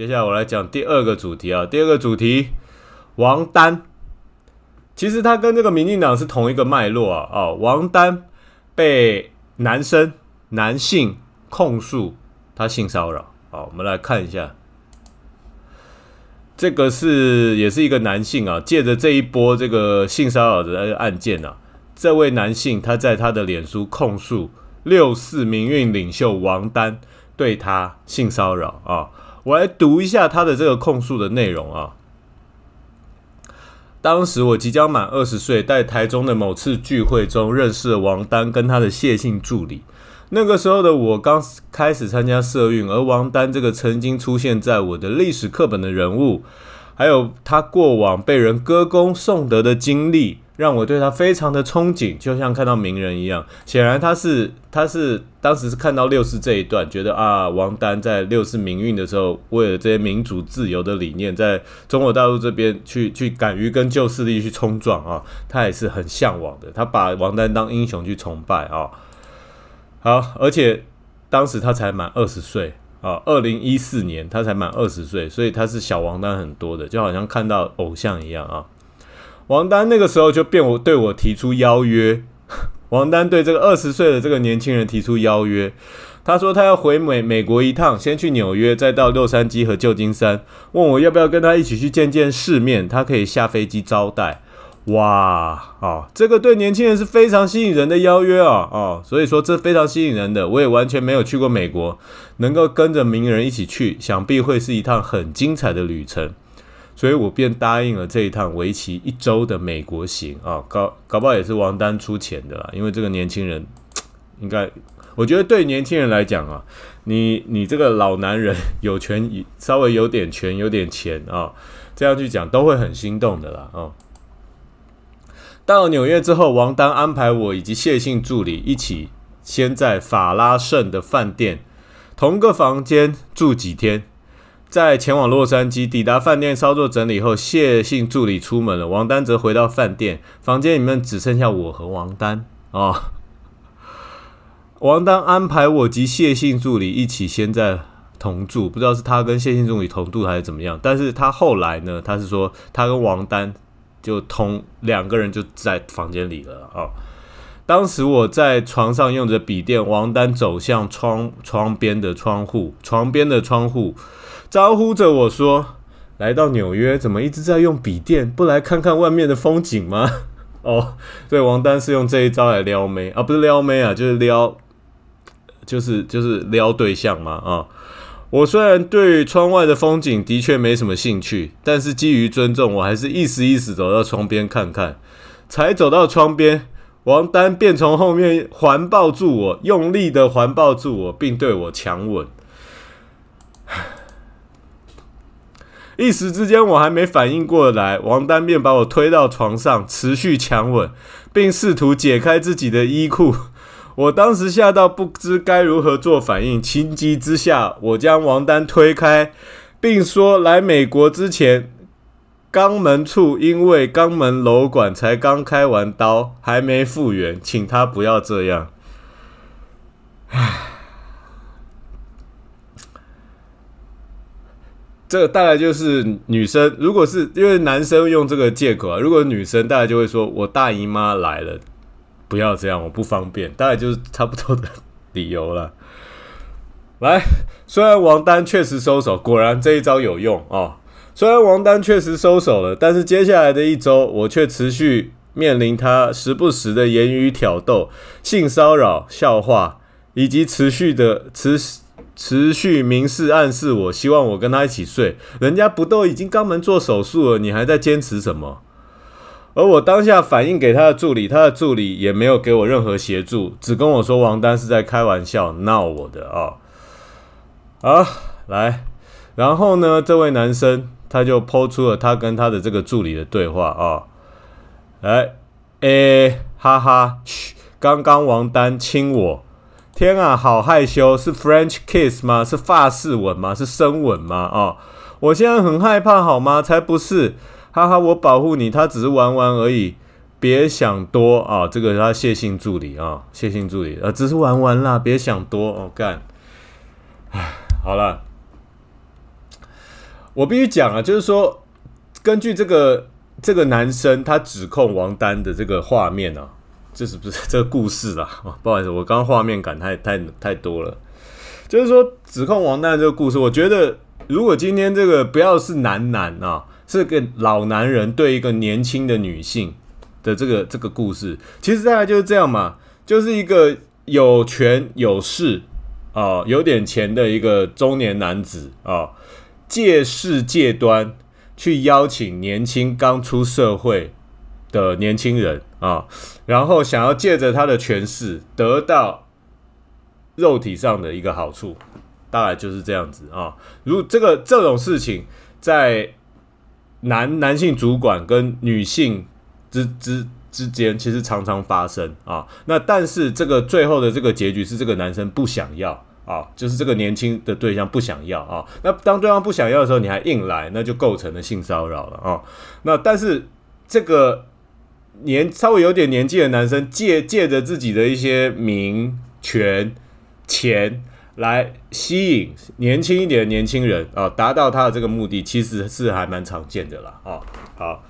接下来我来讲第二个主题啊，第二个主题王丹。其实他跟这个民进党是同一个脉络啊。哦，王丹被男生男性控诉他性骚扰。好，我们来看一下，这个是也是一个男性啊，借着这一波这个性骚扰的案件啊，这位男性他在他的脸书控诉六四民运领袖王丹对他性骚扰啊。我来读一下他的这个控诉的内容啊。当时我即将满二十岁，在台中的某次聚会中认识了王丹跟他的谢姓助理。那个时候的我刚开始参加社运，而王丹这个曾经出现在我的历史课本的人物，还有他过往被人歌功颂德的经历。让我对他非常的憧憬，就像看到名人一样。显然他是他是当时是看到六四这一段，觉得啊，王丹在六四民运的时候，为了这些民主自由的理念，在中国大陆这边去去敢于跟旧势力去冲撞啊，他也是很向往的。他把王丹当英雄去崇拜啊。好，而且当时他才满二十岁啊，二零一四年他才满二十岁，所以他是小王丹很多的，就好像看到偶像一样啊。王丹那个时候就变我对我提出邀约，王丹对这个二十岁的这个年轻人提出邀约，他说他要回美美国一趟，先去纽约，再到洛杉矶和旧金山，问我要不要跟他一起去见见世面，他可以下飞机招待。哇，哦，这个对年轻人是非常吸引人的邀约啊，哦，所以说这非常吸引人的，我也完全没有去过美国，能够跟着名人一起去，想必会是一趟很精彩的旅程。所以我便答应了这一趟为期一周的美国行啊，搞搞不好也是王丹出钱的啦，因为这个年轻人 应该，我觉得对年轻人来讲啊，你你这个老男人 有权稍微有点权有点钱啊，这样去讲都会很心动的啦啊。到纽约之后，王丹安排我以及谢姓助理一起先在法拉盛的饭店同个房间住几天。在前往洛杉矶，抵达饭店稍作整理后，谢姓助理出门了。王丹则回到饭店，房间里面只剩下我和王丹啊。王丹安排我及谢姓助理一起先在同住，不知道是他跟谢姓助理同住还是怎么样。但是他后来呢，他是说他跟王丹就同两个人就在房间里了啊。当时我在床上用着笔电，王丹走向窗窗边的窗户，床边的窗户。招呼着我说：“来到纽约，怎么一直在用笔电？不来看看外面的风景吗？” 哦，对王丹是用这一招来撩妹啊，不是撩妹啊，就是撩，就是就是撩对象嘛啊！我虽然对窗外的风景的确没什么兴趣，但是基于尊重，我还是意思意思走到窗边看看。才走到窗边，王丹便从后面环抱住我，用力的环抱住我，并对我强吻。一时之间，我还没反应过来，王丹便把我推到床上，持续强吻，并试图解开自己的衣裤。我当时吓到不知该如何做反应，情急之下，我将王丹推开，并说：“来美国之前，肛门处因为肛门瘘管才刚开完刀，还没复原，请他不要这样。”唉。这大概就是女生，如果是因为男生用这个借口啊，如果女生大概就会说：“我大姨妈来了，不要这样，我不方便。”大概就是差不多的理由了。来，虽然王丹确实收手，果然这一招有用啊。虽然王丹确实收手了，但是接下来的一周，我却持续面临他时不时的言语挑逗、性骚扰、笑话，以及持续的持。持续明示暗示我，希望我跟他一起睡。人家不都已经肛门做手术了，你还在坚持什么？而我当下反映给他的助理，他的助理也没有给我任何协助，只跟我说王丹是在开玩笑闹我的啊。好，来，然后呢，这位男生他就抛出了他跟他的这个助理的对话啊。来，诶，哈哈，嘘，刚刚王丹亲我。天啊，好害羞！是 French kiss 吗？是法式吻吗？是深吻吗？啊！我现在很害怕，好吗？才不是！哈哈，我保护你，他只是玩玩而已，别想多啊！这个是他谢姓助理啊，谢姓助理啊，只是玩玩啦，别想多哦，干！唉，好了，我必须讲啊，就是说，根据这个这个男生他指控王丹的这个画面啊，这是不是 这个故事啊？不好意思，我刚刚画面感太太太多了。就是说，指控王丹这个故事，我觉得如果今天这个不要是男男啊，是个老男人对一个年轻的女性的这个这个故事，其实大概就是这样嘛，就是一个有权有势啊，有点钱的一个中年男子啊。借势借端去邀请年轻刚出社会的年轻人啊，然后想要借着他的权势得到肉体上的一个好处，大概就是这样子啊。如这个这种事情在男男性主管跟女性之之之间，其实常常发生啊。那但是这个最后的这个结局是这个男生不想要。啊，就是这个年轻的对象不想要啊，那当对方不想要的时候，你还硬来，那就构成了性骚扰了啊。那但是这个年稍微有点年纪的男生借借着自己的一些名权钱来吸引年轻一点的年轻人啊，达到他的这个目的，其实是还蛮常见的啦啊。好，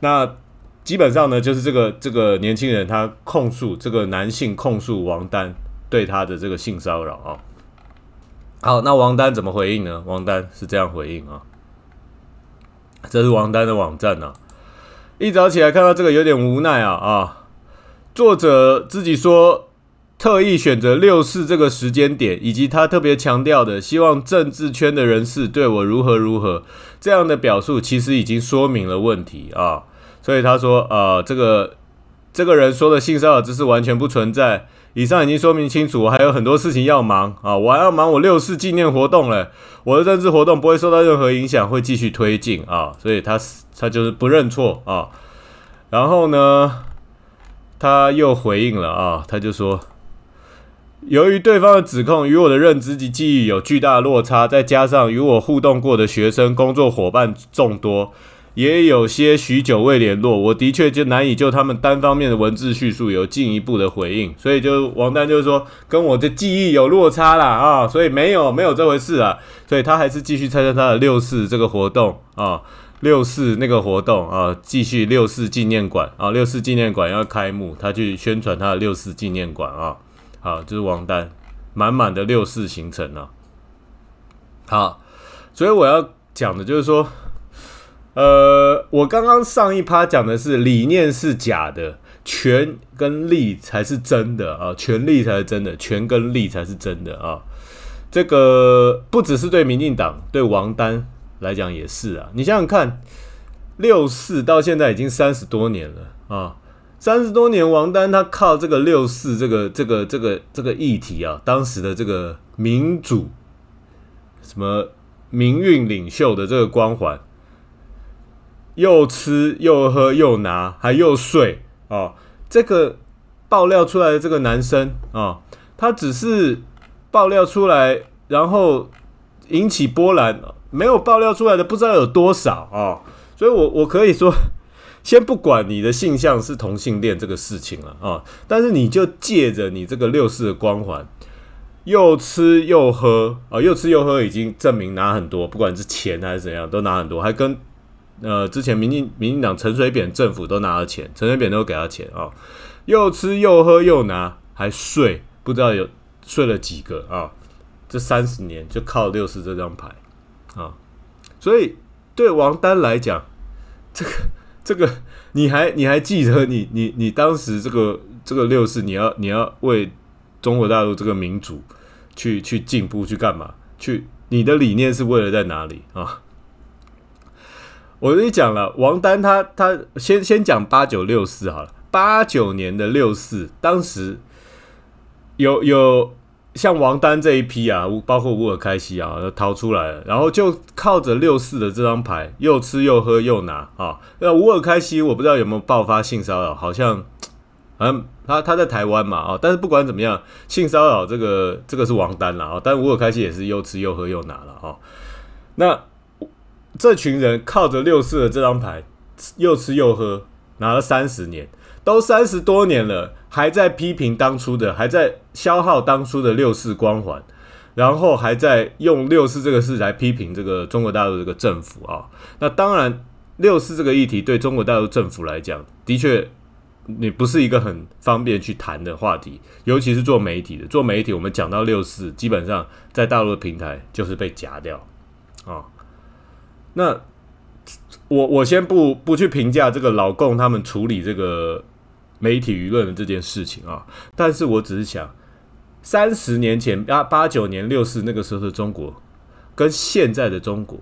那基本上呢，就是这个这个年轻人他控诉这个男性控诉王丹对他的这个性骚扰啊。好，那王丹怎么回应呢？王丹是这样回应啊，这是王丹的网站呢。一早起来看到这个有点无奈啊啊！作者自己说，特意选择六四这个时间点，以及他特别强调的，希望政治圈的人士对我如何如何这样的表述，其实已经说明了问题啊。所以他说，呃，这个这个人说的性骚扰之事完全不存在。以上已经说明清楚，我还有很多事情要忙啊！我还要忙我六四纪念活动嘞，我的政治活动不会受到任何影响，会继续推进啊！所以他他就是不认错啊。然后呢，他又回应了啊，他就说，由于对方的指控与我的认知及记忆有巨大落差，再加上与我互动过的学生、工作伙伴众多。也有些许久未联络，我的确就难以就他们单方面的文字叙述有进一步的回应，所以就王丹就是说跟我的记忆有落差啦啊，所以没有没有这回事啊，所以他还是继续参加他的六四这个活动啊，六四那个活动啊，继续六四纪念馆啊，六四纪念馆要开幕，他去宣传他的六四纪念馆啊，好，就是王丹满满的六四行程啊，好，所以我要讲的就是说。呃，我刚刚上一趴讲的是理念是假的，权跟利才是真的啊，权力才是真的，权跟利才是真的啊。这个不只是对民进党，对王丹来讲也是啊。你想想看，六四到现在已经三十多年了啊，三十多年，王丹他靠这个六四这个这个这个这个议题啊，当时的这个民主什么民运领袖的这个光环。又吃又喝又拿还又睡啊！这个爆料出来的这个男生啊，他只是爆料出来，然后引起波澜，没有爆料出来的不知道有多少啊！所以，我我可以说，先不管你的性向是同性恋这个事情了啊，但是你就借着你这个六四的光环，又吃又喝啊，又吃又喝，已经证明拿很多，不管是钱还是怎样，都拿很多，还跟。呃，之前民进民进党陈水扁政府都拿了钱，陈水扁都给他钱啊，又吃又喝又拿，还睡，不知道有睡了几个啊？这三十年就靠六四这张牌啊，所以对王丹来讲，这个 这个，你还你还记得你你你当时这个这个六四，你要你要为中国大陆这个民主去去进步去干嘛？去你的理念是为了在哪里啊？我跟你讲了，王丹他他先先讲八九六四好了，八九年的六四，当时有有像王丹这一批啊，包括乌尔开西啊，逃出来了，然后就靠着六四的这张牌，又吃又喝又拿啊。那乌尔开西我不知道有没有爆发性骚扰，好像嗯，他他在台湾嘛啊，但是不管怎么样，性骚扰这个这个是王丹了啊，但乌尔开西也是又吃又喝又拿了啊，那。这群人靠着六四的这张牌，又吃又喝，拿了三十年，都三十多年了，还在批评当初的，还在消耗当初的六四光环。然后还在用六四这个事来批评这个中国大陆这个政府啊。那当然，六四这个议题对中国大陆政府来讲，的确你不是一个很方便去谈的话题，尤其是做媒体的。做媒体，我们讲到六四，基本上在大陆的平台就是被夹掉啊。那我我先不不去评价这个老共他们处理这个媒体舆论的这件事情啊，但是我只是想。三十年前八八九年六四那个时候的中国，跟现在的中国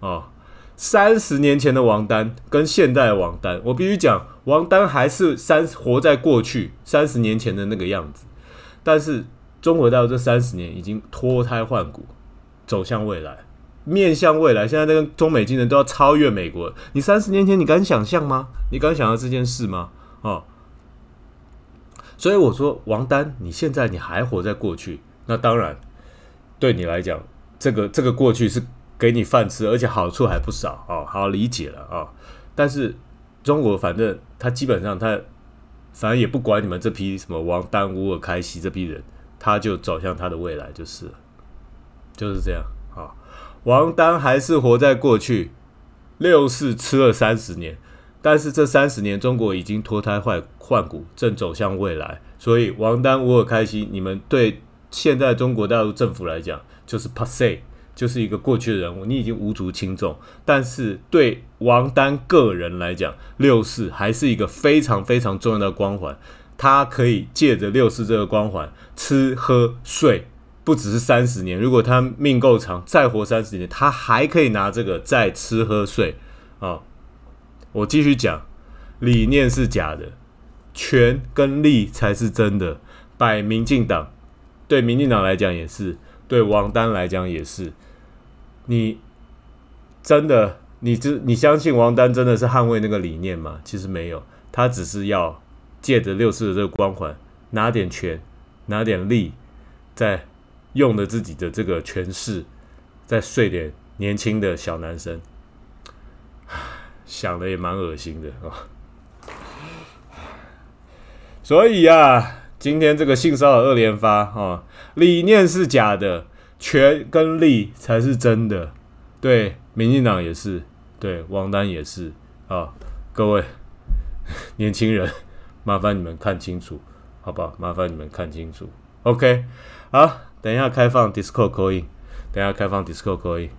啊，三十年前的王丹跟现在的王丹，我必须讲，王丹还是三活在过去三十年前的那个样子，但是中国大陆这三十年已经脱胎换骨，走向未来，面向未来，现在那个中美竞争都要超越美国，你三十年前你敢想象吗？你敢想到这件事吗？啊？所以我说，王丹，你现在你还活在过去，那当然对你来讲，这个这个过去是给你饭吃，而且好处还不少哦，好理解了啊。但是中国反正他基本上他反正也不管你们这批什么王丹、乌尔开西这批人，他就走向他的未来就是，就是这样。王丹还是活在过去，六四吃了三十年。但是这三十年，中国已经脱胎换换骨，正走向未来。所以，王丹、乌尔开心，你们对现在中国大陆政府来讲，就是 passe，就是一个过去的人物，你已经无足轻重。但是对王丹个人来讲，六四还是一个非常非常重要的光环。他可以借着六四这个光环吃喝睡，不只是三十年。如果他命够长，再活三十年，他还可以拿这个再吃喝睡啊。我继续讲，理念是假的，权跟利才是真的。摆民进党，对民进党来讲也是，对王丹来讲也是。你真的，你这你相信王丹真的是捍卫那个理念吗？其实没有，他只是要借着六四的这个光环，拿点权，拿点利，再用的自己的这个权势，再睡点年轻的小男生。想的也蛮恶心的啊，所以呀，今天这个性骚扰二连发啊，理念是假的，权跟利才是真的。对，民进党也是，对，王丹也是啊。各位 年轻人，麻烦你们看清楚，好不好？麻烦你们看清楚。OK，好，等一下开放 Discord 可以，等一下开放 Discord 可以。